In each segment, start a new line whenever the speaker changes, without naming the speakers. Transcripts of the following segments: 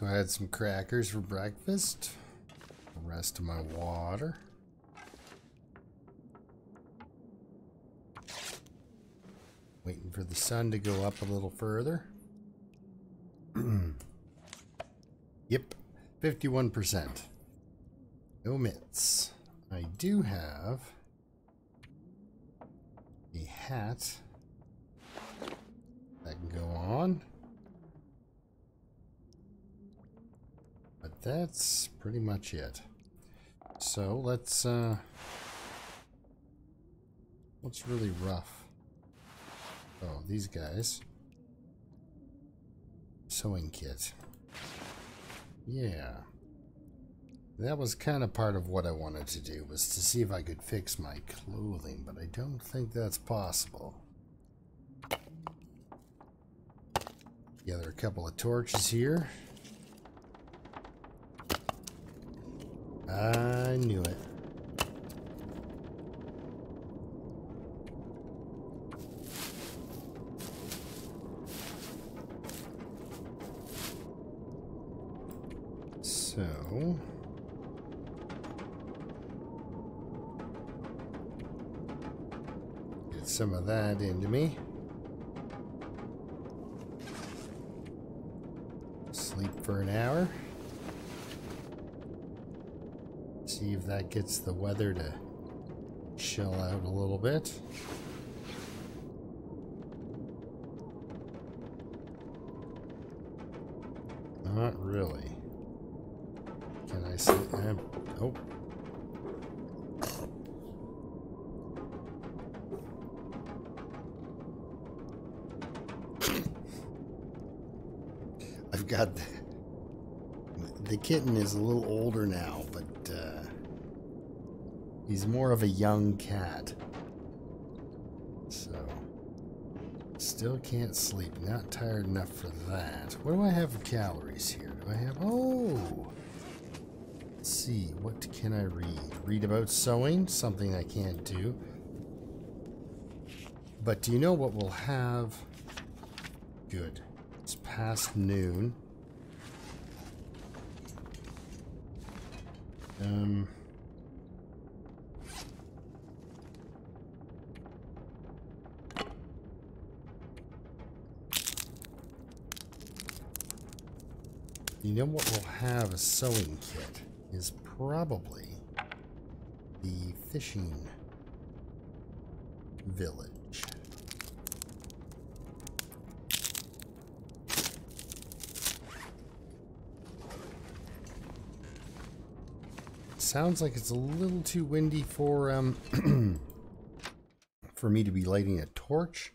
So I had some crackers for breakfast. The rest of my water. Waiting for the sun to go up a little further. yep, 51%. No mitts. I do have a hat that can go on. That's pretty much it. So let's, uh, what's really rough? Oh, these guys. Sewing kit. Yeah. That was kind of part of what I wanted to do, was to see if I could fix my clothing, but I don't think that's possible. Gather a couple of torches here. I knew it. So... Get some of that into me. That gets the weather to chill out a little bit. Not really. Can I see? Um, oh. I've got the, the kitten is a little older now, he's more of a young cat. So, still can't sleep. Not tired enough for that. What do I have for calories here? Do I have? Oh. Let's see. What can I read? Read about sewing. Something I can't do. But do you know what we'll have? Good. It's past noon. Um. You know what we'll have a sewing kit is probably the fishing village. Sounds like it's a little too windy for um for me to be lighting a torch.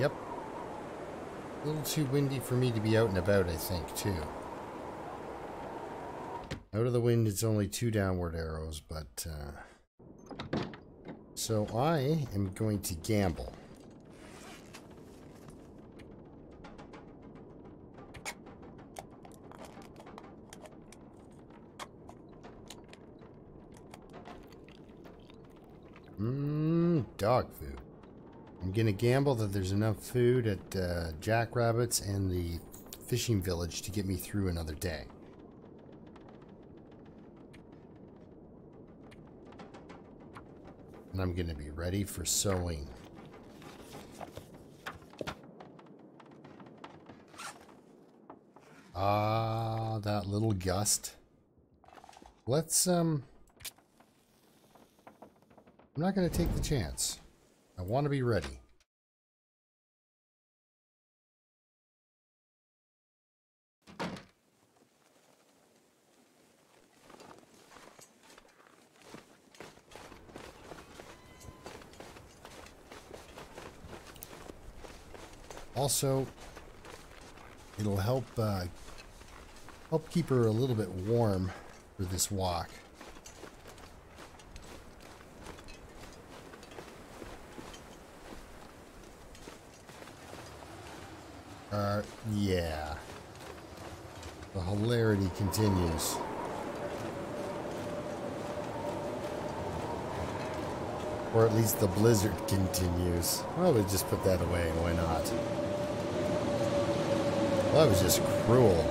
Yep. A little too windy for me to be out and about, I think, too. Out of the wind, it's only two downward arrows, but... Uh, so I am going to gamble. Mmm, dog food. I'm to gamble that there's enough food at uh, Jackrabbits and the fishing village to get me through another day. And I'm to be ready for sewing. Ah, that little gust. Let's, um... I'm not to take the chance. I want to be ready. Also, it'll help uh, help keep her a little bit warm for this walk. Uh, yeah. The hilarity continues. Or at least the blizzard continues. Well, we just put that away. Why not? Well, that was just cruel.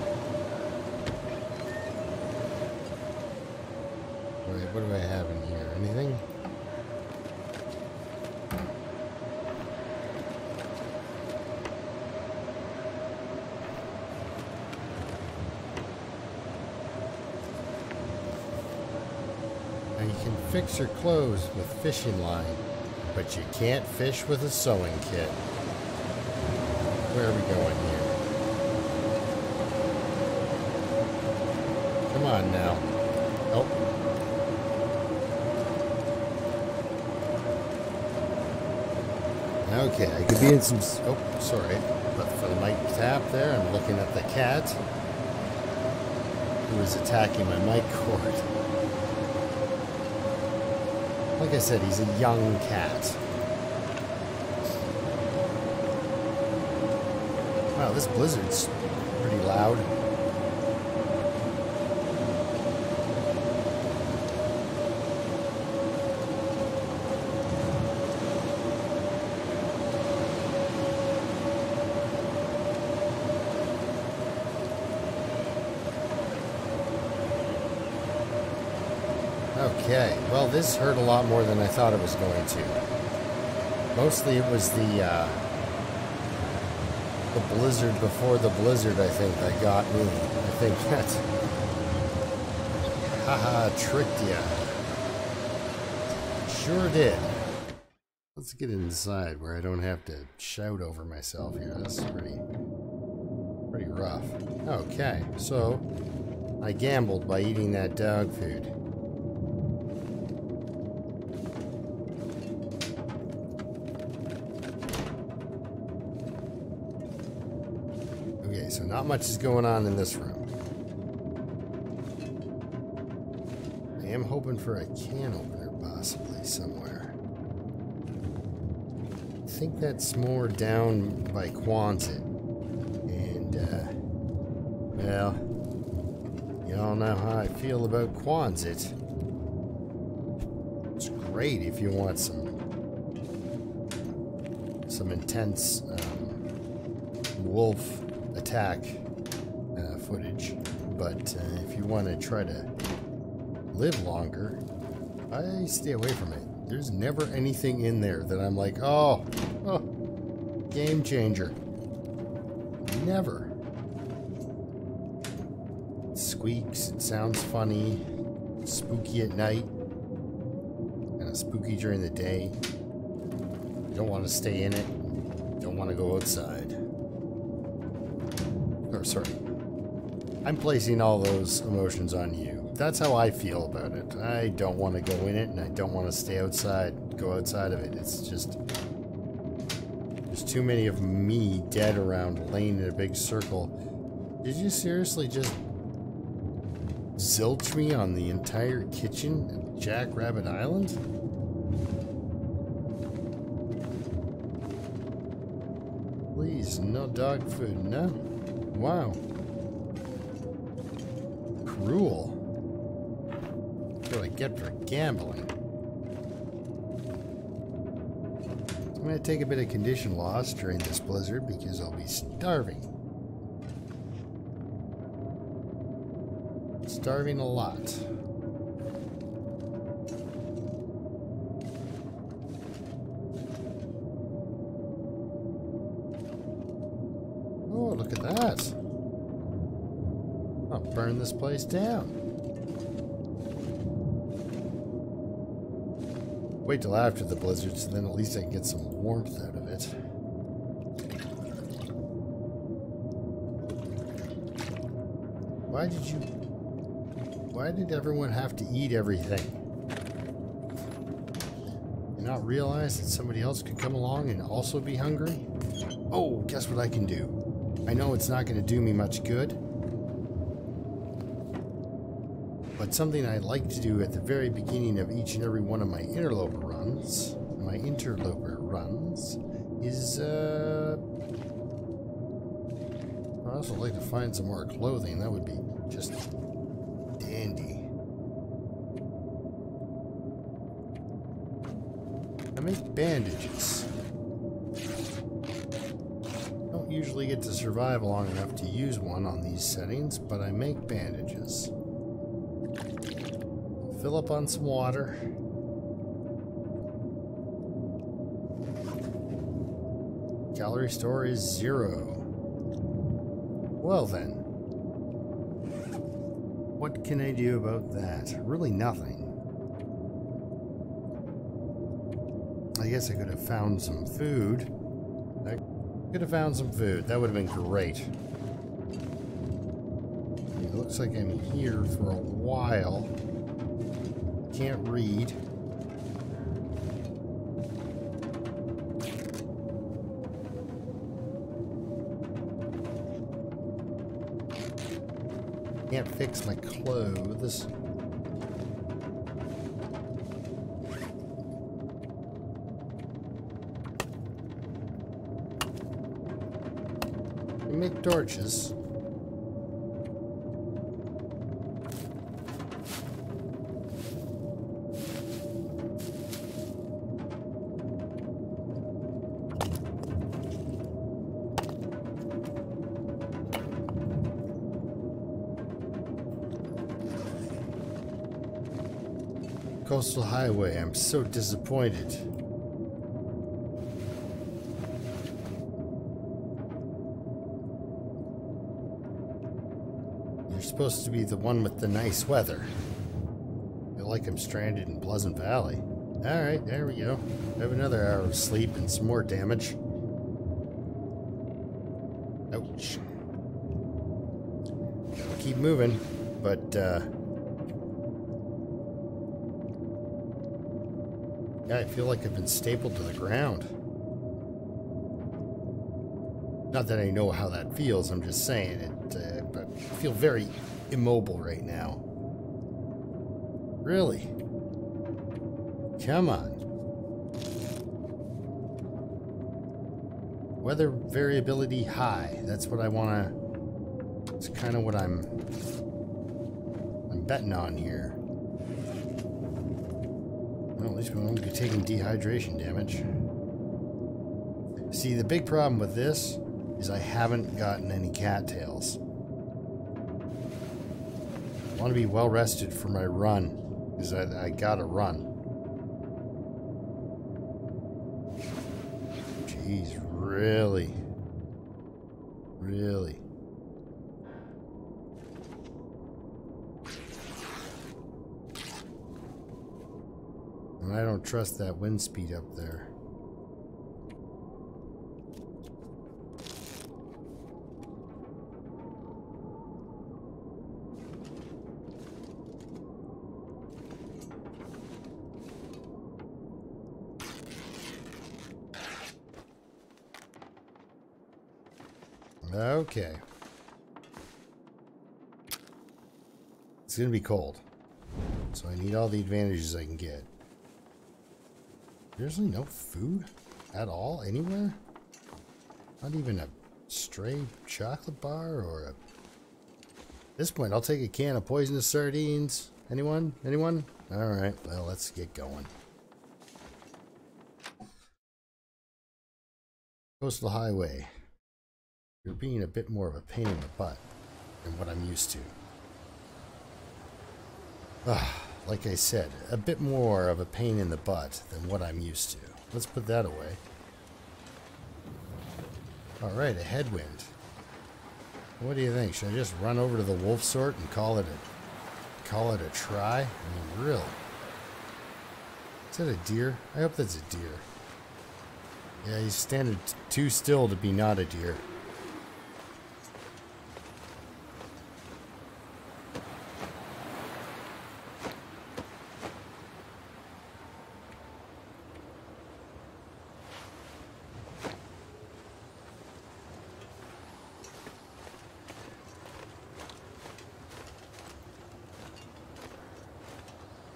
Wait, what do I have in here? Anything? Now you can fix your clothes with fishing line, but you can't fish with a sewing kit. Where are we going here? Come on now. Oh. Okay, I could be in some... Oh, sorry. But for the mic tap there, I'm looking at the cat who is attacking my mic cord. Like I said, he's a young cat. Wow, this blizzard's pretty loud. Okay, well this hurt a lot more than I thought it was going to. Mostly it was the, uh, the blizzard before the blizzard, I think, that got me. I think that's... Haha, tricked ya. Sure did. Let's get inside where I don't have to shout over myself here. That's pretty, pretty rough. Okay, so I gambled by eating that dog food. So not much is going on in this room. I am hoping for a can opener possibly somewhere. I think that's more down by Quonset. And, uh, well, you all know how I feel about Quonset. It's great if you want some some intense um, wolf attack uh, footage, but uh, if you want to try to live longer, I stay away from it. There's never anything in there that I'm like, oh, oh game changer. Never. It squeaks, it sounds funny, spooky at night, kind of spooky during the day. You don't want to stay in it, you don't want to go outside sorry, I'm placing all those emotions on you. That's how I feel about it. I don't want to go in it, and I don't want to stay outside, go outside of it. It's just, there's too many of me dead around, laying in a big circle. Did you seriously just zilch me on the entire kitchen at Jackrabbit Island? Please, no dog food, no. Wow. Cruel. What I get for gambling. I'm going to take a bit of condition loss during this blizzard because I'll be starving. Starving a lot. Down. Wait till after the blizzards, so then at least I can get some warmth out of it. Why did you... Why did everyone have to eat everything? And not realize that somebody else could come along and also be hungry? Oh, guess what I can do? I know it's not going to do me much good. But something I like to do at the very beginning of each and every one of my interloper runs, my interloper runs, is, uh... Well, also like to find some more clothing. That would be just dandy. I make bandages. Don't usually get to survive long enough to use one on these settings, but I make bandages. Fill up on some water. Calorie store is zero. Well then. What can I do about that? Really nothing. I guess I could have found some food. I could have found some food. That would have been great. It looks like I'm here for a while. Can't read. Can't fix my clothes. Make torches. Coastal Highway. I'm so disappointed. You're supposed to be the one with the nice weather. I feel like I'm stranded in Pleasant Valley. Alright, there we go. I have another hour of sleep and some more damage. Ouch. Keep moving, but, uh... Yeah, I feel like I've been stapled to the ground. Not that I know how that feels, I'm just saying it. Uh, but I feel very immobile right now. Really? Come on. Weather variability high. That's what I want to... It's kind of what I'm... I'm betting on here. Well, at least we won't be taking dehydration damage. See, the big problem with this is I haven't gotten any cattails. I want to be well rested for my run, because I, I gotta run. Jeez, really? Really? And I don't trust that wind speed up there. Okay. It's going to be cold. So I need all the advantages I can get. Seriously, no food at all anywhere? Not even a stray chocolate bar or a... At this point, I'll take a can of poisonous sardines. Anyone? Anyone? Alright, well, let's get going. Coastal Highway. You're being a bit more of a pain in the butt than what I'm used to. Ah, like I said, a bit more of a pain in the butt than what I'm used to. Let's put that away. Alright, a headwind. What do you think? Should I just run over to the wolf sort and call it a call it a try? I mean, really? Is that a deer? I hope that's a deer. Yeah, he's standing too still to be not a deer.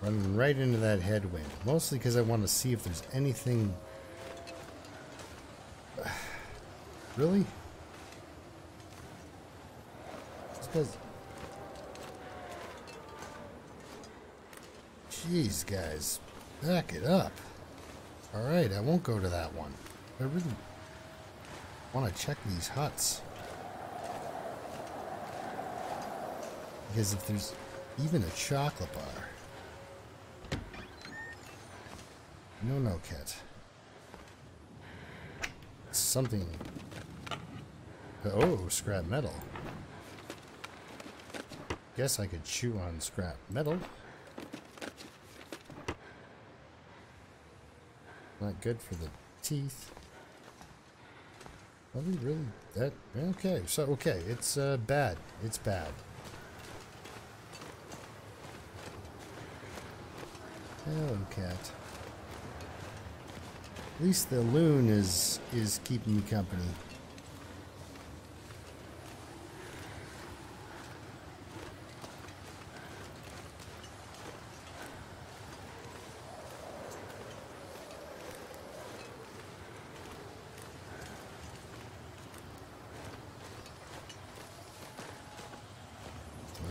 Running right into that headwind. Mostly because I want to see if there's anything... really? Does... Jeez, guys. Back it up. Alright, I won't go to that one. I really want to check these huts. Because if there's even a chocolate bar. No, no, cat. Something. Oh, scrap metal. Guess I could chew on scrap metal. Not good for the teeth. Are we really that okay? So okay, it's uh, bad. It's bad. Hello, cat. At least the loon is is keeping me company.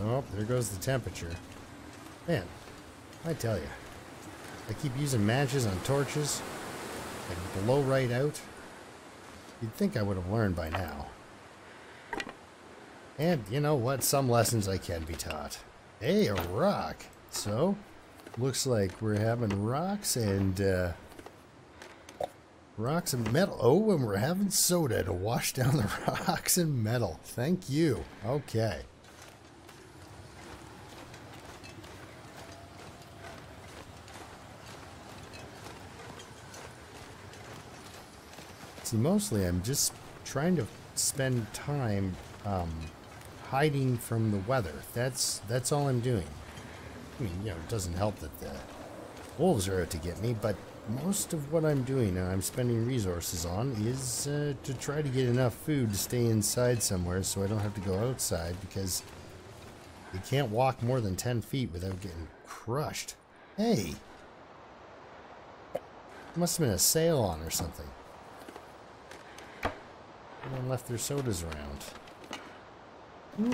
Oh, there goes the temperature. Man, I tell you. I keep using matches on torches. They blow right out. You'd think I would have learned by now. And you know what? Some lessons I can be taught. Hey, a rock. So, looks like we're having rocks and uh, rocks and metal. Oh, and we're having soda to wash down the rocks and metal. Thank you. Okay. Mostly I'm just trying to spend time um, hiding from the weather. That's that's all I'm doing. I mean, you know, it doesn't help that the wolves are out to get me, but most of what I'm doing and I'm spending resources on is uh, to try to get enough food to stay inside somewhere so I don't have to go outside because you can't walk more than 10 feet without getting crushed. Hey! Must have been a sail on or something. Everyone left their sodas around.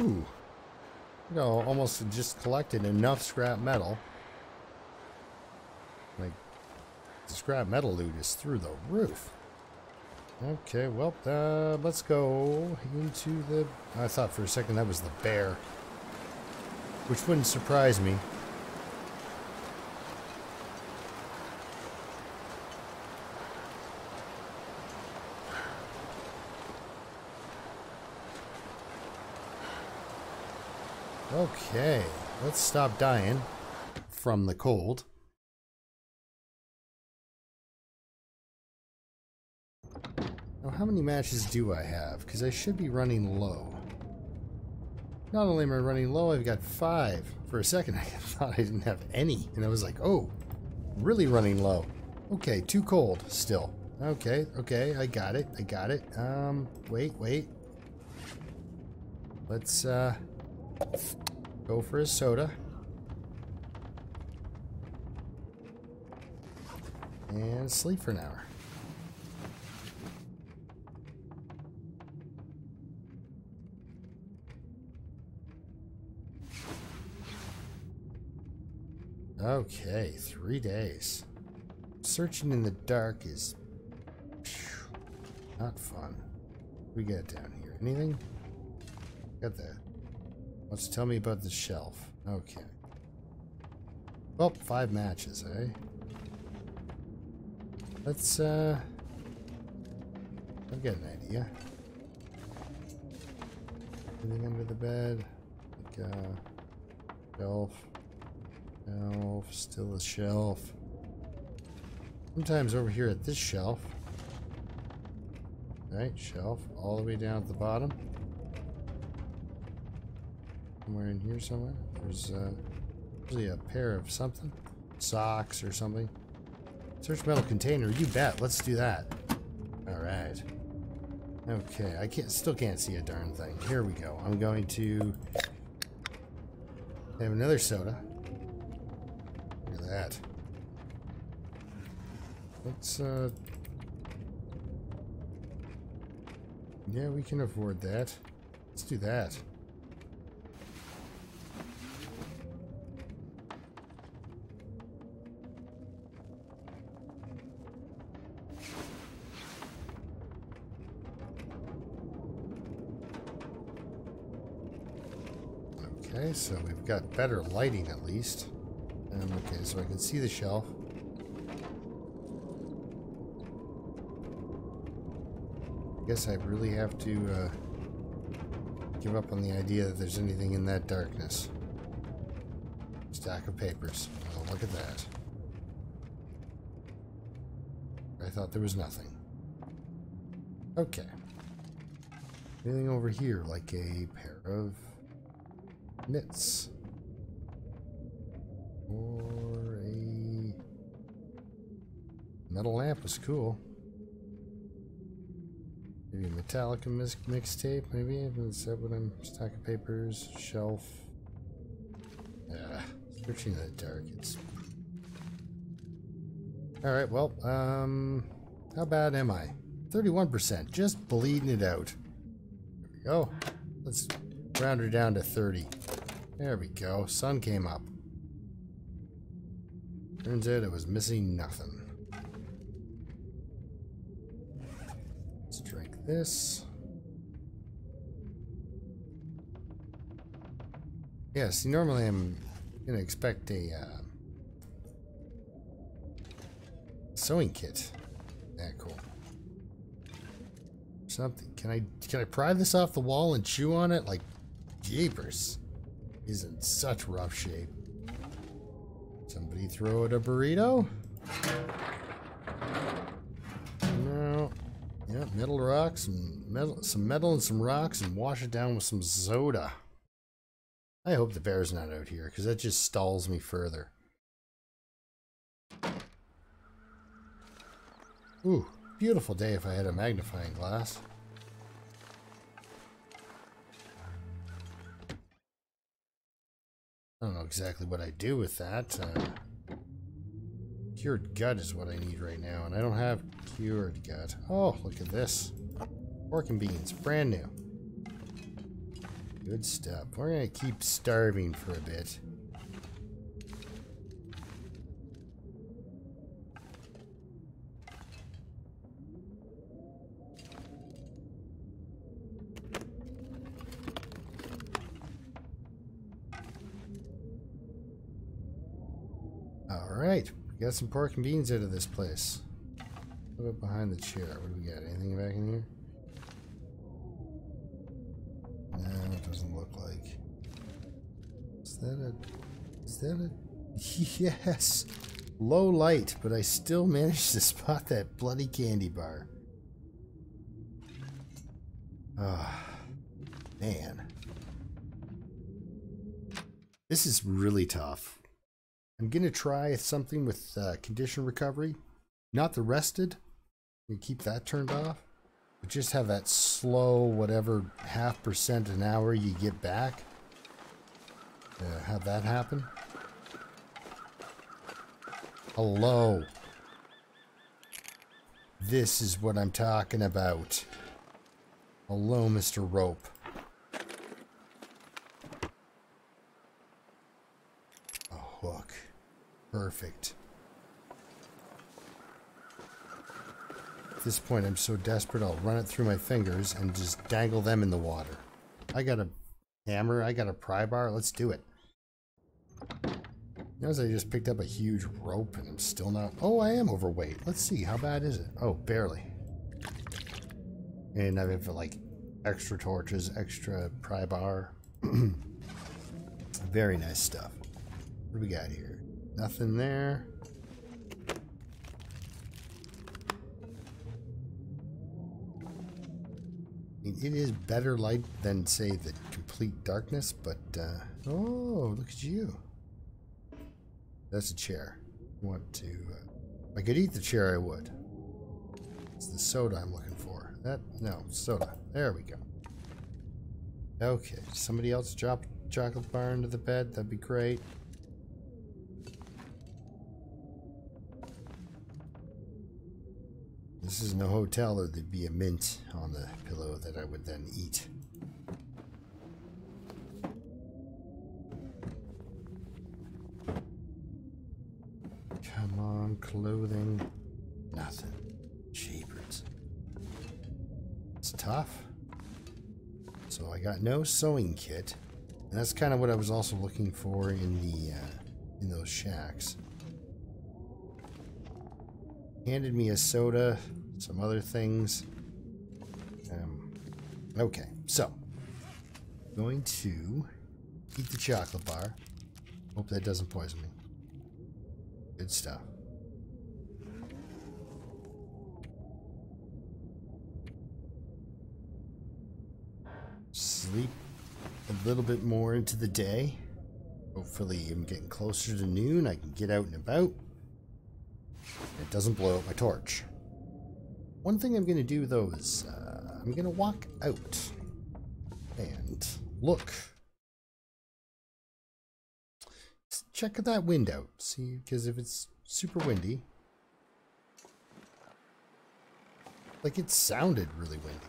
Ooh. Know, almost just collected enough scrap metal. Like, the scrap metal loot is through the roof. Okay, well, uh, let's go into the... I thought for a second that was the bear. Which wouldn't surprise me. Okay, let's stop dying from the cold. Now, how many matches do I have? Because I should be running low. Not only am I running low, I've got five. For a second, I thought I didn't have any. And I was like, oh, really running low. Okay, too cold still. Okay, okay, I got it. I got it. Um, wait, wait. Let's, uh, Go for a soda. And sleep for an hour. Okay, three days. Searching in the dark is not fun. we got down here? Anything? Got that. Let's tell me about the shelf. Okay. Well, five matches, eh? Let's, uh... I've got an idea. Anything under the bed? Like, uh... Shelf. Shelf. Still a shelf. Sometimes over here at this shelf. Right, shelf. All the way down at the bottom. Somewhere in here somewhere. There's uh, usually a pair of something. Socks or something. Search metal container. You bet. Let's do that. Alright. Okay, I can't still can't see a darn thing. Here we go. I'm going to have another soda. Look at that. Let's uh Yeah, we can afford that. Let's do that. So we've got better lighting at least. Um, okay, so I can see the shelf. I guess I really have to uh, give up on the idea that there's anything in that darkness. Stack of papers. Oh, look at that. I thought there was nothing. Okay. Anything over here, like a pair of mitts. Or a metal lamp was cool. Maybe a Metallica mix mixtape, maybe? Is that what I'm... Stack of papers, shelf. Yeah, searching in the dark, it's... Alright, well, um... How bad am I? 31%, just bleeding it out. There we go. Let's round her down to 30. There we go, sun came up. Turns out it was missing nothing. Let's drink this. See, normally I'm to expect a uh, sewing kit. Yeah, cool. Something. Can I can I pry this off the wall and chew on it? Like, jeepers. He's in such rough shape. Somebody throw it a burrito? No. Yeah, metal rocks and metal, some metal and some rocks and wash it down with some soda. I hope the bear's not out here because that just stalls me further. Ooh, beautiful day if I had a magnifying glass. I don't know exactly what I do with that. Uh, Cured gut is what I need right now, and I don't have cured gut. Oh, look at this. Pork and beans, brand new. Good stuff. We're gonna keep starving for a bit. All right. Got some pork and beans out of this place. What up behind the chair? What do we got? Anything back in here? No, it doesn't look like. Is that a... Is that a... Yes! Low light, but I still managed to spot that bloody candy bar. Ah, oh, man. This is really tough. I'm going to try something with uh, condition recovery. Not the rested. You keep that turned off. But just have that slow, whatever half percent an hour you get back. Uh, have that happen. Hello. This is what I'm talking about. Hello, Mr. Rope. Perfect. At this point, I'm so desperate, I'll run it through my fingers and just dangle them in the water. I got a hammer, I got a pry bar, let's do it. Notice I just picked up a huge rope and I'm still not... Oh, I am overweight. Let's see, how bad is it? Oh, barely. And I have like extra torches, extra pry bar. Very nice stuff. What do we got here? Nothing there. it is better light than, say, the complete darkness, but, uh, oh, look at you. That's a chair. I want to, uh, I could eat the chair, I would. It's the soda I'm looking for. That, no, soda. There we go. Okay, somebody else drop chocolate bar into the bed? That'd be great. This isn't a hotel, or there'd be a mint on the pillow that I would then eat. Come on, clothing. Nothing. Jeepers. It's tough. So I got no sewing kit. And that's kind of what I was also looking for in the uh, in those shacks. Handed me a soda, some other things. Um, okay, so going to eat the chocolate bar. Hope that doesn't poison me. Good stuff. Sleep a little bit more into the day. Hopefully I'm getting closer to noon. I can get out and about. It doesn't blow up my torch. One thing I'm going to do though is uh, I'm going to walk out and look. Check that wind out. See, because if it's super windy, like it sounded really windy.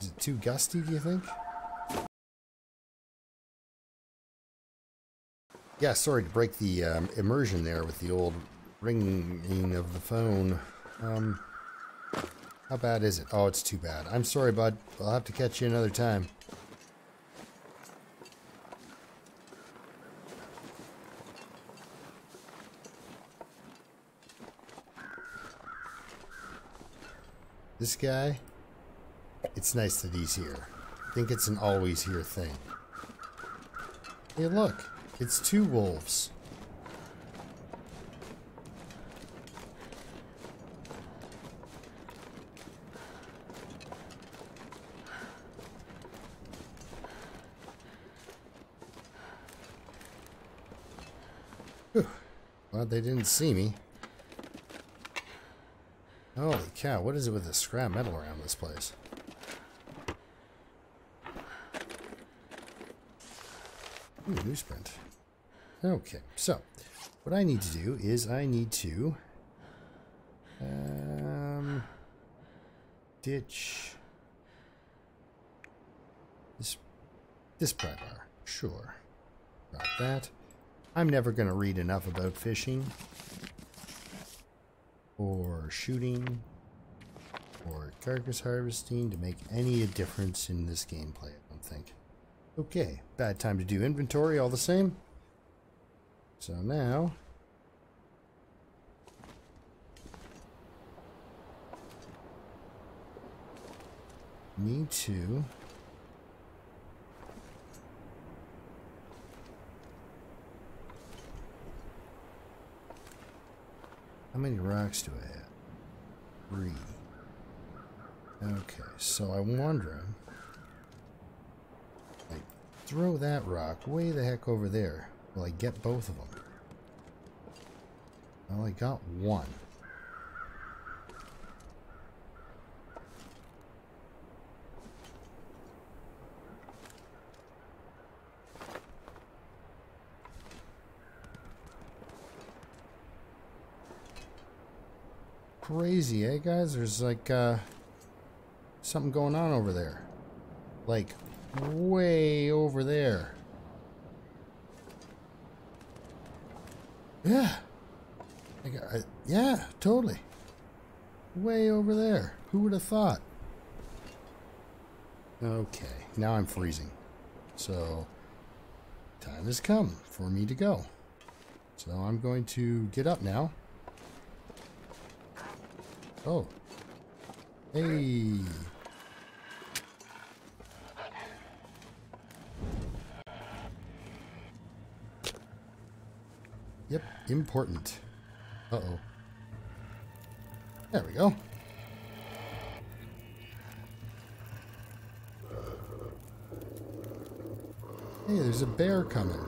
Is it too gusty, do you think? Yeah, sorry to break the um, immersion there with the old ringing of the phone. Um, how bad is it? Oh, it's too bad. I'm sorry, bud. I'll have to catch you another time. This guy, it's nice that he's here. I think it's an always here thing. Hey, look. It's two wolves. Well, they didn't see me. Holy cow, what is it with the scrap metal around this place? Ooh, newsprint. Okay, so what I need to do is I need to um, ditch this this pry bar. Sure, got that. I'm never going to read enough about fishing or shooting or carcass harvesting to make any difference in this gameplay, I don't think. Okay, bad time to do inventory all the same. So now... Need to... How many rocks do I have? Three. Okay, so I'm wondering throw that rock way the heck over there. Will I get both of them? Well, I got one. Crazy, eh, guys? There's like, uh, something going on over there. Like, way over there. Yeah. I got, I, yeah, totally. Way over there. Who would have thought? Okay, now I'm freezing. So, time has come for me to go. So I'm going to get up now. Oh. Hey. Yep, important. Uh-oh. There we go. Hey, there's a bear coming.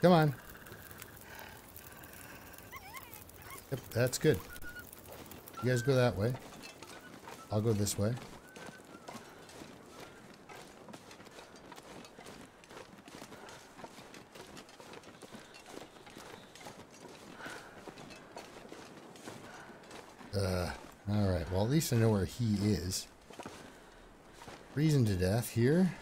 Come on. Yep, that's good. You guys go that way. I'll go this way. Least I know where he is. Freezing to death here.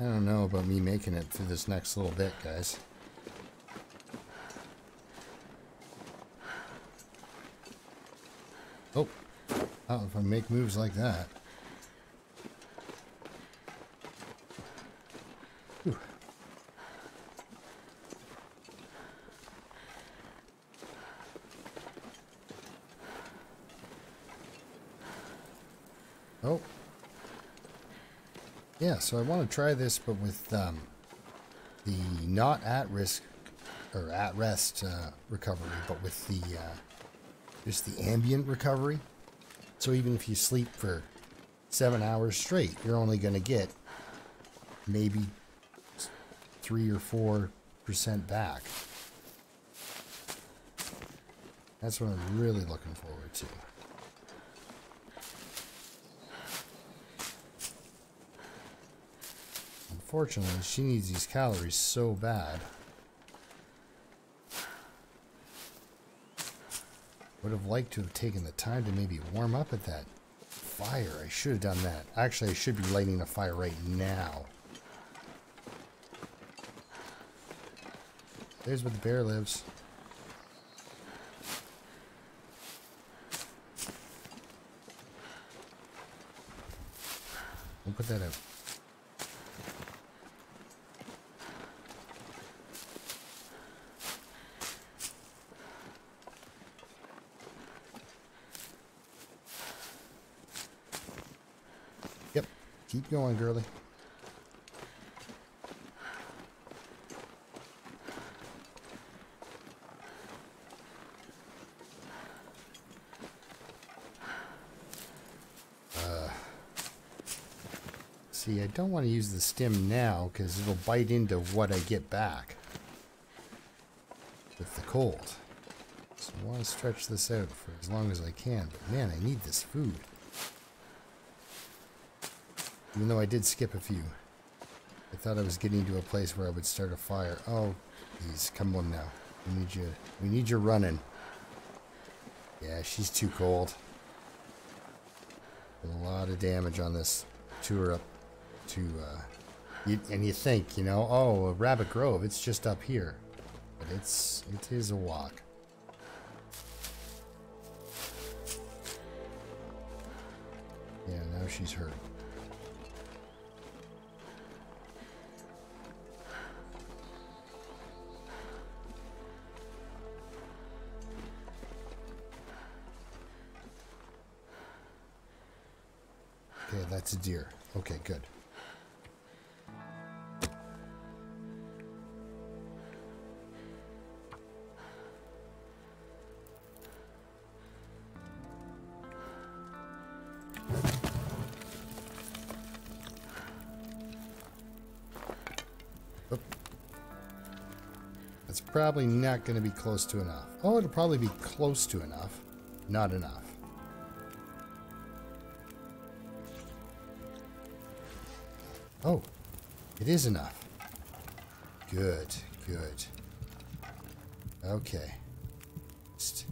I don't know about me making it through this next little bit, guys. Oh. Oh, if I make moves like that. Whew. Oh. Yeah, so I want to try this, but with um, the not at risk or at rest uh, recovery, but with the uh, just the ambient recovery. So even if you sleep for seven hours straight, you're only going to get maybe three or four percent back. That's what I'm really looking forward to. Unfortunately, she needs these calories so bad. Would have liked to have taken the time to maybe warm up at that fire. I should have done that. Actually, I should be lighting a fire right now. There's where the bear lives. We'll put that out. Yep. Keep going, girly. Uh, see, I don't want to use the stem now because it'll bite into what I get back with the cold. So I want to stretch this out for as long as I can. But man, I need this food. Even though I did skip a few. I thought I was getting to a place where I would start a fire. Oh, please, come on now. We need you. We need you running. Yeah, she's too cold. A lot of damage on this tour up to, uh, you, and you think, you know, oh, Rabbit Grove, it's just up here. But it's, it is a walk. Yeah, now she's hurt. That's a deer. Okay, good. Oop. That's probably not going to be close to enough. Oh, it'll probably be close to enough. Not enough. Oh, it is enough. Good, good. Okay. Just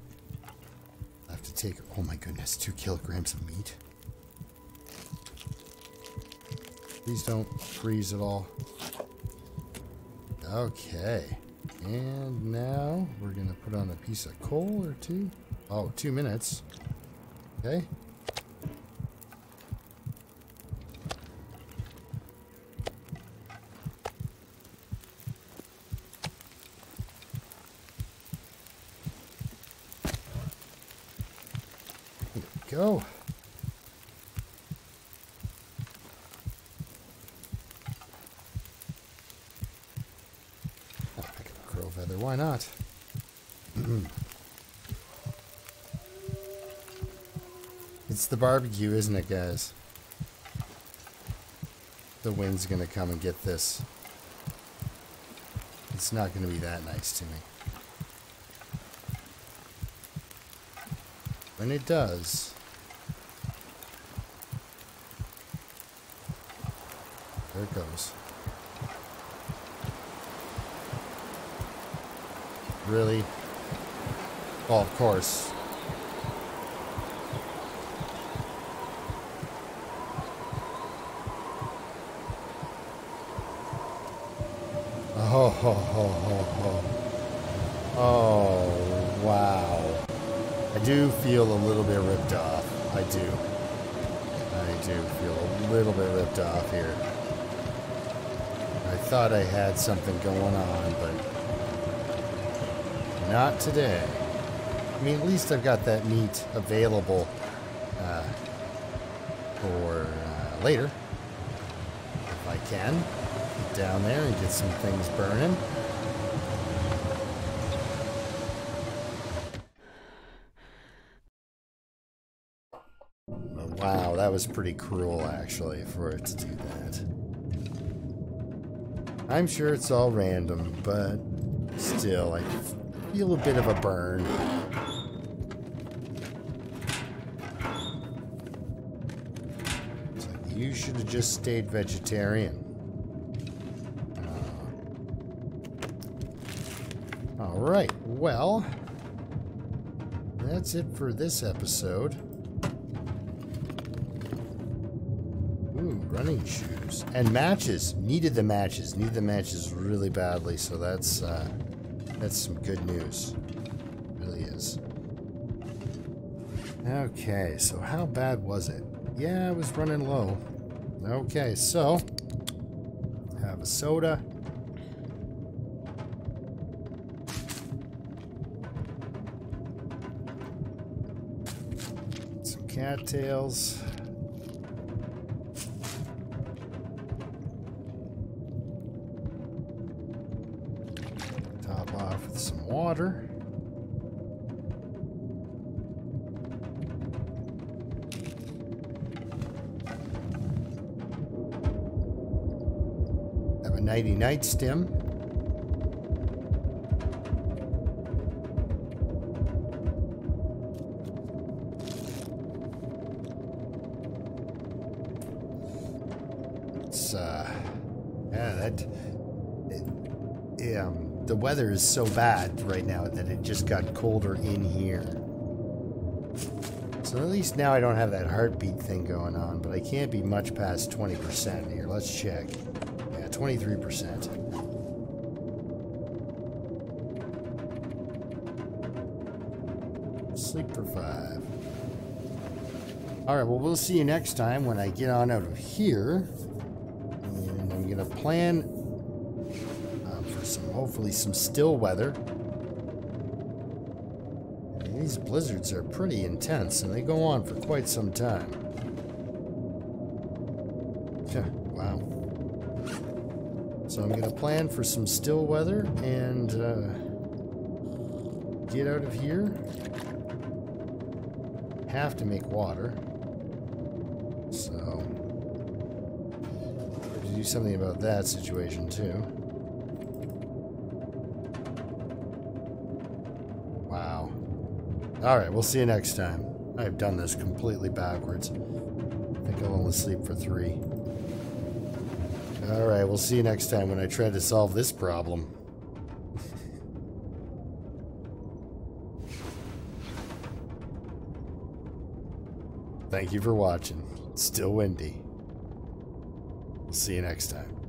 I have to take, oh my goodness, two kilograms of meat. Please don't freeze at all. Okay. And now we're going to put on a piece of coal or two. Oh, two minutes. Okay. Go. Crow feather. Why not? it's the barbecue, isn't it, guys? The wind's gonna come and get this. It's not gonna be that nice to me. When it does, goes. Really? Oh, of course. Oh, ho, ho, ho, ho. oh, wow. I do feel a little bit ripped off. I do. I do feel a little bit ripped off here. I thought I had something going on, but not today. I mean, at least I've got that meat available uh, for uh, later. If I can. Get down there and get some things burning. Wow, that was pretty cruel, actually, for it to do that. I'm sure it's all random, but still, I feel a bit of a burn. You should have just stayed vegetarian. Uh, Alright, well, that's it for this episode. Running shoes. And matches. Needed the matches. Needed the matches really badly, so that's uh, that's some good news. It really is. Okay, so how bad was it? Yeah, I was running low. Okay, so have a soda. Some cattails. Water. Have a nighty night stem. Weather is so bad right now that it just got colder in here. So at least now I don't have that heartbeat thing going on, but I can't be much past 20% here. Let's check. Yeah, 23%. Sleep for five. Alright, well, we'll see you next time when I get on out of here. And I'm going to plan hopefully, some still weather. These blizzards are pretty intense, and they go on for quite some time. Wow. So I'm going to plan for some still weather and uh, get out of here. Have to make water. So, do something about that situation too. Alright, we'll see you next time. I've done this completely backwards. I think I'll only sleep for three. Alright, we'll see you next time when I try to solve this problem. Thank you for watching. It's still windy. We'll see you next time.